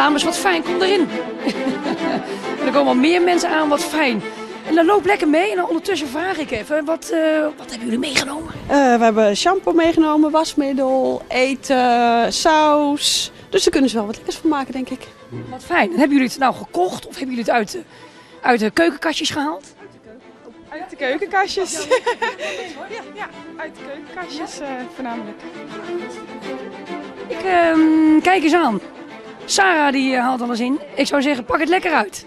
dames, wat fijn, kom erin. en er komen al meer mensen aan, wat fijn. En dan loop lekker mee en dan ondertussen vraag ik even, wat, eh, wat hebben jullie meegenomen? Eh, we hebben shampoo meegenomen, wasmiddel, eten, saus. Dus daar kunnen ze wel wat lekkers van maken, denk ik. Wat fijn. En hebben jullie het nou gekocht of hebben jullie het uit de, uit de keukenkastjes gehaald? Uit de keukenkastjes. ja, ja, uit de keukenkastjes uh, voornamelijk. Ik ehm, kijk eens aan. Sarah die uh, haalt alles in. Ik zou zeggen, pak het lekker uit.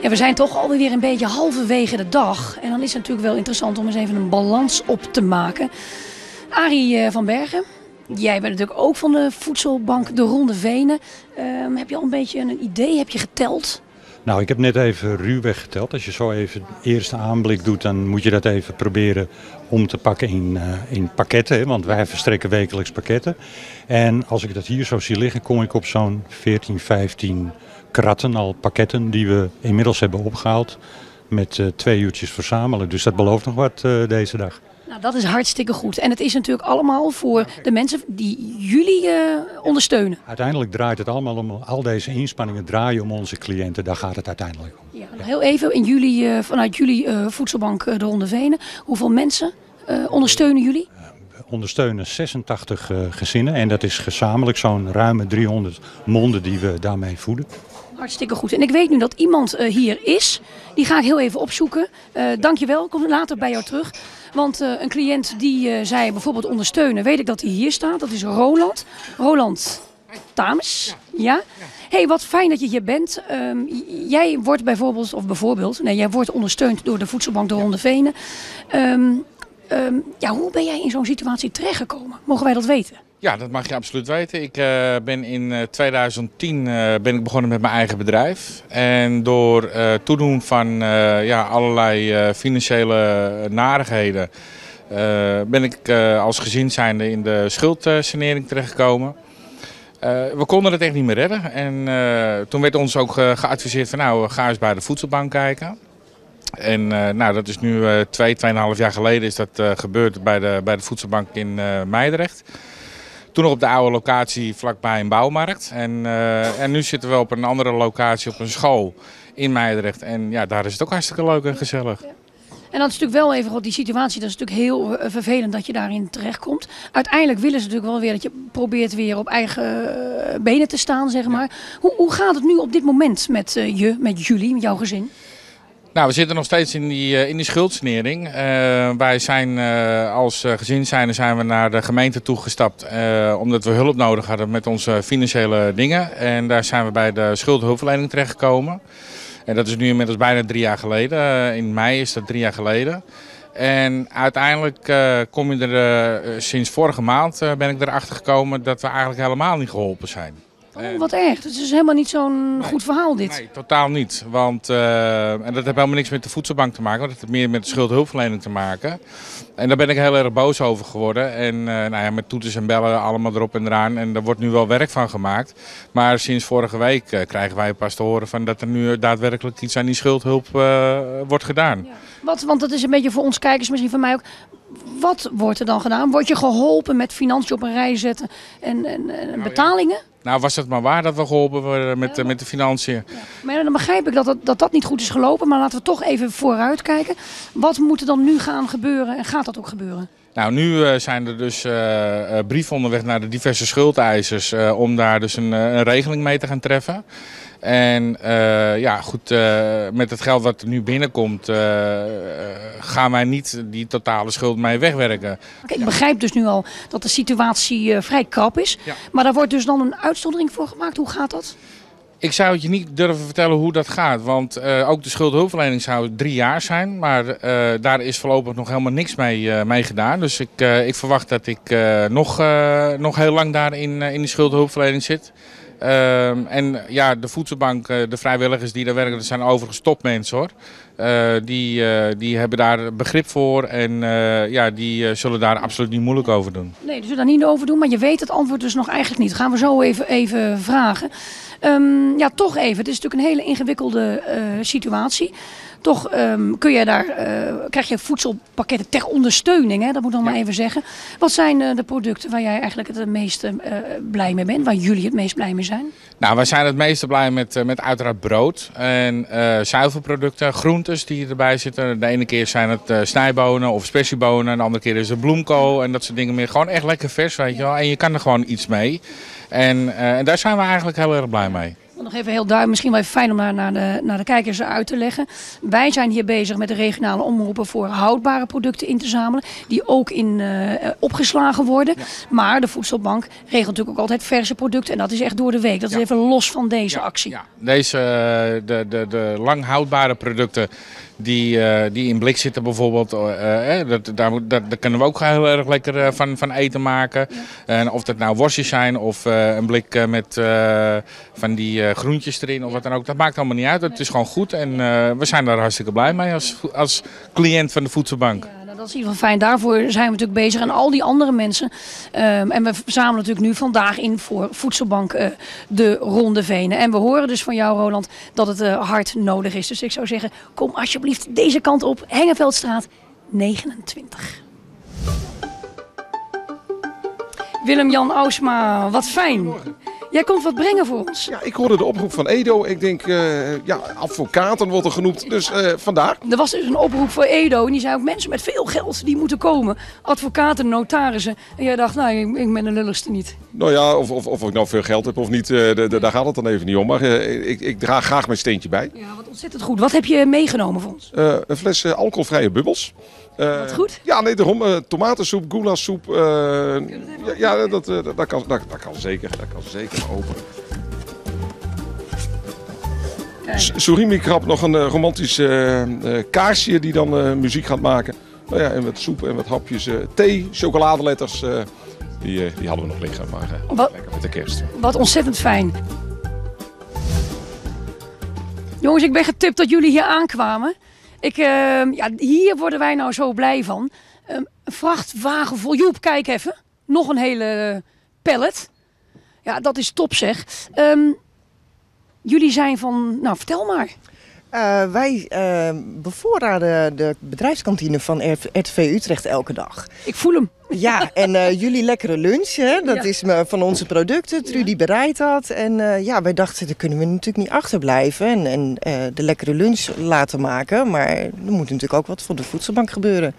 Ja, we zijn toch alweer een beetje halverwege de dag. En dan is het natuurlijk wel interessant om eens even een balans op te maken. Arie uh, van Bergen, jij bent natuurlijk ook van de voedselbank De Ronde Venen. Um, heb je al een beetje een idee? Heb je geteld? Nou, ik heb net even ruwweg geteld. Als je zo even de eerste aanblik doet, dan moet je dat even proberen om te pakken in, uh, in pakketten. Hè, want wij verstrekken wekelijks pakketten. En als ik dat hier zo zie liggen, kom ik op zo'n 14, 15 kratten al pakketten die we inmiddels hebben opgehaald. Met uh, twee uurtjes verzamelen. Dus dat belooft nog wat uh, deze dag. Nou, dat is hartstikke goed. En het is natuurlijk allemaal voor de mensen die jullie uh, ondersteunen. Uiteindelijk draait het allemaal om, al deze inspanningen draaien om onze cliënten. Daar gaat het uiteindelijk om. Ja, ja. Heel even, in jullie, uh, vanuit jullie uh, voedselbank De Ronde Venen, hoeveel mensen ondersteunen jullie? We ondersteunen 86 gezinnen en dat is gezamenlijk zo'n ruime 300 monden die we daarmee voeden. Hartstikke goed. En ik weet nu dat iemand hier is. Die ga ik heel even opzoeken. Uh, dankjewel. Ik kom later bij jou terug. Want uh, een cliënt die zei bijvoorbeeld ondersteunen, weet ik dat hij hier staat. Dat is Roland. Roland Tames. Ja? hey, wat fijn dat je hier bent. Um, jij wordt bijvoorbeeld, of bijvoorbeeld, nee, jij wordt ondersteund door de Voedselbank de Ronde Venen. Um, um, ja, hoe ben jij in zo'n situatie terechtgekomen? Mogen wij dat weten? Ja, dat mag je absoluut weten. Ik uh, ben in uh, 2010 uh, ben ik begonnen met mijn eigen bedrijf. En door toedoen van ja, allerlei financiële narigheden ben ik als gezin zijnde in de schuldsanering terechtgekomen. we konden het echt niet meer redden. En toen werd ons ook geadviseerd van nou, ga eens bij de voedselbank kijken. En nou, dat is nu twee, tweeënhalf jaar geleden is dat gebeurd bij de, bij de voedselbank in Meidrecht. Toen nog op de oude locatie vlakbij een bouwmarkt. En, uh, en nu zitten we op een andere locatie op een school in Meidrecht. En ja, daar is het ook hartstikke leuk en gezellig. Ja. En dat is natuurlijk wel even, die situatie, dat is natuurlijk heel vervelend dat je daarin terechtkomt. Uiteindelijk willen ze natuurlijk wel weer dat je probeert weer op eigen benen te staan, zeg maar. Ja. Hoe, hoe gaat het nu op dit moment met je, met jullie, met jouw gezin? Nou, we zitten nog steeds in die, in die schuldsanering. Uh, wij zijn uh, als gezin zijn, zijn we naar de gemeente toegestapt uh, omdat we hulp nodig hadden met onze financiële dingen. En daar zijn we bij de schuldhulpverlening terechtgekomen. En dat is nu inmiddels bijna drie jaar geleden. in mei is dat drie jaar geleden. En uiteindelijk kom je er, sinds vorige maand ben ik erachter gekomen dat we eigenlijk helemaal niet geholpen zijn. Oh, wat erg. Het is helemaal niet zo'n nee, goed verhaal dit. Nee, totaal niet. Want, uh, en dat heeft helemaal niks met de voedselbank te maken. Want het heeft meer met de schuldhulpverlening te maken. En daar ben ik heel erg boos over geworden. En uh, nou ja, met toeters en bellen allemaal erop en eraan. En daar wordt nu wel werk van gemaakt. Maar sinds vorige week uh, krijgen wij pas te horen van dat er nu daadwerkelijk iets aan die schuldhulp wordt gedaan. Ja. Wat, want dat is een beetje voor ons kijkers, misschien voor mij ook. Wat wordt er dan gedaan? Word je geholpen met financiën op een rij zetten en, en, en nou, betalingen? Ja. Nou, was het maar waar dat we geholpen worden met, ja, met de financiën. Ja. Maar dan begrijp ik dat dat, dat dat niet goed is gelopen. Maar laten we toch even vooruit kijken. Wat moet er dan nu gaan gebeuren en gaat dat ook gebeuren? Nou, nu uh, zijn er dus uh, brieven onderweg naar de diverse schuldeisers om daar dus een, een, regeling mee te gaan treffen. En ja, goed, met het geld wat nu binnenkomt, gaan wij niet die totale schuld mee wegwerken. Okay, ik begrijp dus nu al dat de situatie vrij krap is. Ja. Maar daar wordt dus dan een uitzondering voor gemaakt. Hoe gaat dat? Ik zou het je niet durven vertellen hoe dat gaat. Want uh, ook de schuldhulpverlening zou drie jaar zijn. Maar uh, daar is voorlopig nog helemaal niks mee, uh, mee gedaan. Dus ik, ik verwacht dat ik nog, nog heel lang daar in, in die schuldhulpverlening zit. Ehm, en ja, de voedselbank, de vrijwilligers die daar werken, dat zijn overigens topmensen hoor. Die, die hebben daar begrip voor en ja, die zullen daar absoluut niet moeilijk over doen. Nee, die zullen daar niet over doen, maar je weet het antwoord dus nog eigenlijk niet. Dat gaan we zo even, even vragen. Ehm, ja, toch even. Het is natuurlijk een hele ingewikkelde eh, situatie. Toch ehm, kun je daar, eh, krijg je voedselpakketten ter ondersteuning, hè? dat moet ik nog maar even zeggen. Wat zijn eh, de producten waar jij eigenlijk het meest blij mee bent, waar jullie het meest blij mee zijn? Nou, wij zijn het meeste blij met, met uiteraard brood en zuivelproducten, groentes die erbij zitten. De ene keer zijn het snijbonen of spessiebonen, de andere keer is het bloemkool en dat soort dingen meer. Gewoon echt lekker vers, weet je wel. En je kan er gewoon iets mee. En, eh, en daar zijn we eigenlijk heel erg blij mee. Nog even heel duidelijk, misschien wel even fijn om naar, naar, de, naar de kijkers uit te leggen. Wij zijn hier bezig met de regionale omroepen voor houdbare producten in te zamelen. Die ook in, eh, opgeslagen worden. Maar de voedselbank regelt natuurlijk ook altijd verse producten. En dat is echt door de week. Dat is even los van deze Ja, actie. Ja. Deze, eh, de, de, de lang houdbare producten die, eh, die in blik zitten bijvoorbeeld, eh, eh, dat, daar, moet- dat, daar kunnen we ook heel erg lekker van, van eten maken. En of dat nou worstjes zijn of een blik met van die groentjes erin of wat dan ook, dat maakt allemaal niet uit. Het is gewoon goed en we zijn daar hartstikke blij mee als, als cliënt van de voedselbank. Ja, dat is in ieder geval fijn. Daarvoor zijn we natuurlijk bezig. En al die andere mensen. Ehm, en we verzamelen natuurlijk nu vandaag in voor Voedselbank eh, de Ronde Venen. En we horen dus van jou, Roland, dat het eh, hard nodig is. Dus ik zou zeggen, kom alsjeblieft deze kant op. Hengeveldstraat 29. Willem-Jan Ausma, wat fijn. Jij komt wat brengen voor ons. Ja, ik hoorde de oproep van Edo. Ik denk, eh, ja, advocaten wordt er genoemd. Dus eh, vandaar. Er was dus een oproep voor Edo. En die zei ook mensen met veel geld die moeten komen. Advocaten, notarissen. En jij dacht, nou, ik, ik ben de lulligste niet. Nou ja, of, of, of ik nou veel geld heb of niet, eh, daar gaat het dan even niet om. Maar ik, ik draag graag mijn steentje bij. Ja, wat ontzettend goed. Wat heb je meegenomen voor ons? Een fles alcoholvrije bubbels. Eh, Wat goed. Ja, nee, daarom. eh tomatensoep, goulasoep. eh, ja, ja, dat, dat, dat, kan, dat, dat kan zeker. Dat kan zeker open. S- Surimi krab nog een eh, romantisch eh, eh, kaarsje die dan eh, muziek gaat maken. Nou ja, en wat soep en wat hapjes eh, thee, chocoladeletters. eh, die, eh, die hadden we nog liggen, maar Wat, lekker met de kerst. wat ontzettend fijn. Jongens, ik ben getipt dat jullie hier aankwamen. Ik, ehm, ja, hier worden wij nou zo blij van. Ehm, een vrachtwagen vol. Joep, kijk even. Nog een hele pallet. Ja, dat is top zeg. Ehm, jullie zijn van... Nou, vertel maar. Eh, wij eh, bevoorraden de bedrijfskantine van RTV Utrecht elke dag. Ik voel hem. Ja, en eh, jullie lekkere lunch, hè? dat Ja. is eh, van onze producten. Trudy bereidt dat. En eh, ja, wij dachten, daar kunnen we natuurlijk niet achterblijven. En, en de lekkere lunch laten maken. Maar er moet natuurlijk ook wat voor de voedselbank gebeuren.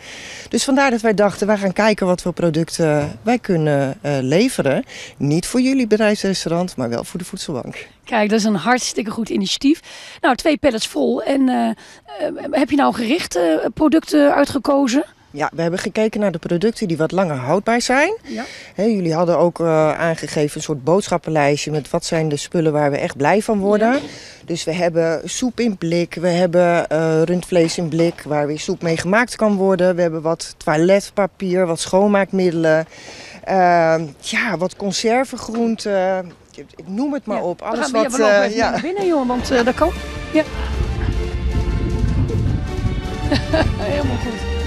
Dus vandaar dat wij dachten, wij gaan kijken wat voor producten wij kunnen leveren. Niet voor jullie bedrijfsrestaurant, maar wel voor de voedselbank. Kijk, dat is een hartstikke goed initiatief. Nou, twee pallets vol. En heb je nou gerichte producten uitgekozen? Ja, we hebben gekeken naar de producten die wat langer houdbaar zijn. Ja. Jullie hadden ook eh, aangegeven een soort boodschappenlijstje met wat zijn de spullen waar we echt blij van worden. Dus we hebben soep in blik, we hebben eh, rundvlees in blik waar weer soep mee gemaakt kan worden. We hebben wat toiletpapier, wat schoonmaakmiddelen, eh, ja, wat conservengroenten. Ik noem het maar Ja. op. We Alles gaan, wat. ja, we lopen eh, even ja. naar binnen, jongen, want dat kan. Ja. Helemaal goed.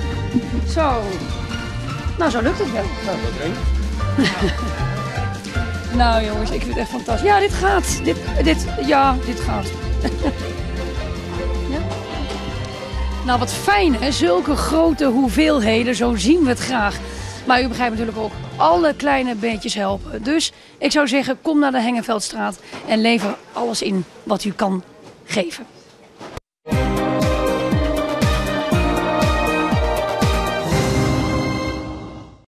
Zo. Nou, zo lukt het wel. nou, jongens, ik vind het echt fantastisch. Ja, dit gaat. Dit, dit, ja, dit gaat. ja? Nou, wat fijn, hè? Zulke grote hoeveelheden, zo zien we het graag. Maar u begrijpt natuurlijk ook, alle kleine beetjes helpen. Dus ik zou zeggen, kom naar de Hengeveldstraat en lever alles in wat u kan geven.